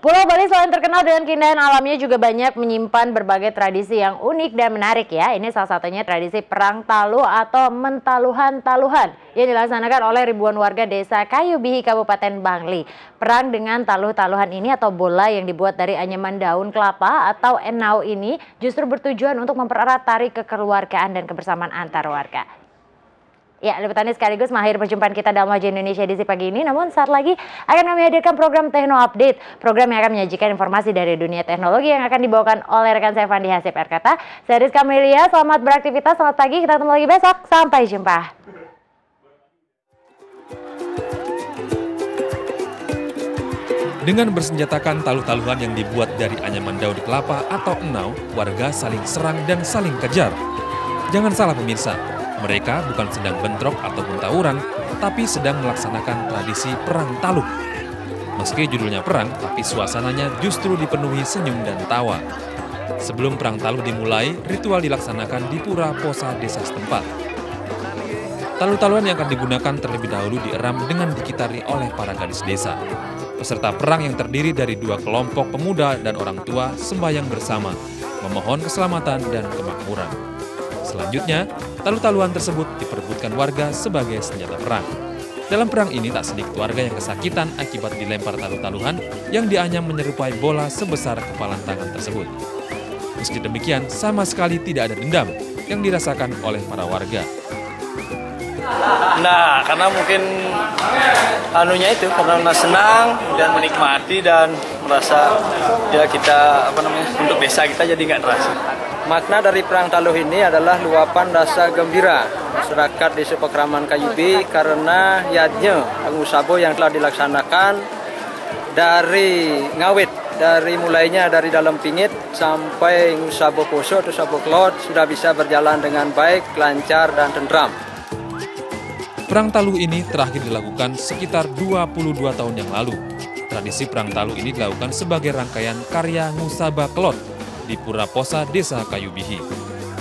Pulau Bali selain terkenal dengan keindahan alamnya juga banyak menyimpan berbagai tradisi yang unik dan menarik ya. Ini salah satunya tradisi perang talu atau mentaluhan-taluhan yang dilaksanakan oleh ribuan warga desa Kayubihi Kabupaten Bangli. Perang dengan taluh-taluhan ini atau bola yang dibuat dari anyaman daun kelapa atau enau ini justru bertujuan untuk mempererat tari kekeluargaan dan kebersamaan antar warga. Ya, liputannya sekaligus mengakhiri perjumpaan kita dalam Wajah Indonesia edisi pagi ini. Namun saat lagi akan kami hadirkan program Tekno Update. Program yang akan menyajikan informasi dari dunia teknologi yang akan dibawakan oleh rekan saya Fandi Hasib Erkata. Saya Rizka Melia, selamat beraktivitas, selamat pagi. Kita ketemu lagi besok. Sampai jumpa. Dengan bersenjatakan taluh-taluhan yang dibuat dari anyaman daun kelapa atau enau, warga saling serang dan saling kejar. Jangan salah pemirsa, mereka bukan sedang bentrok ataupun tawuran, tapi sedang melaksanakan tradisi perang taluh. Meski judulnya perang, tapi suasananya justru dipenuhi senyum dan tawa. Sebelum perang taluh dimulai, ritual dilaksanakan di pura posa desa setempat. Taluh-taluhan yang akan digunakan terlebih dahulu dieram dengan dikitari oleh para gadis desa. Peserta perang yang terdiri dari dua kelompok pemuda dan orang tua sembahyang bersama, memohon keselamatan dan kemakmuran. Selanjutnya, talu-taluan tersebut diperebutkan warga sebagai senjata perang. Dalam perang ini tak sedikit warga yang kesakitan akibat dilempar talu-taluhan yang dianyam menyerupai bola sebesar kepalan tangan tersebut. Meski demikian, sama sekali tidak ada dendam yang dirasakan oleh para warga. Nah, karena mungkin anunya itu karena senang dan menikmati dan merasa ya kita apa namanya untuk desa kita jadi nggak terasa. Makna dari Perang Taluh ini adalah luapan rasa gembira masyarakat di Pekraman Kayubi karena yadnya Sabo yang telah dilaksanakan dari ngawit dari mulainya dari dalam pingit sampai Sabo Poso atau Sabo Klot sudah bisa berjalan dengan baik, lancar dan tentram. Perang Taluh ini terakhir dilakukan sekitar 22 tahun yang lalu. Tradisi Perang Taluh ini dilakukan sebagai rangkaian karya Ngusaba Klot di Pura Posa, Desa Kayubihi.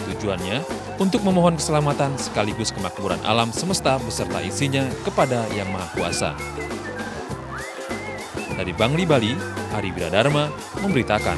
Tujuannya untuk memohon keselamatan sekaligus kemakmuran alam semesta beserta isinya kepada Yang Maha Kuasa. Dari Bangli, Bali, Ari Wiradharma memberitakan.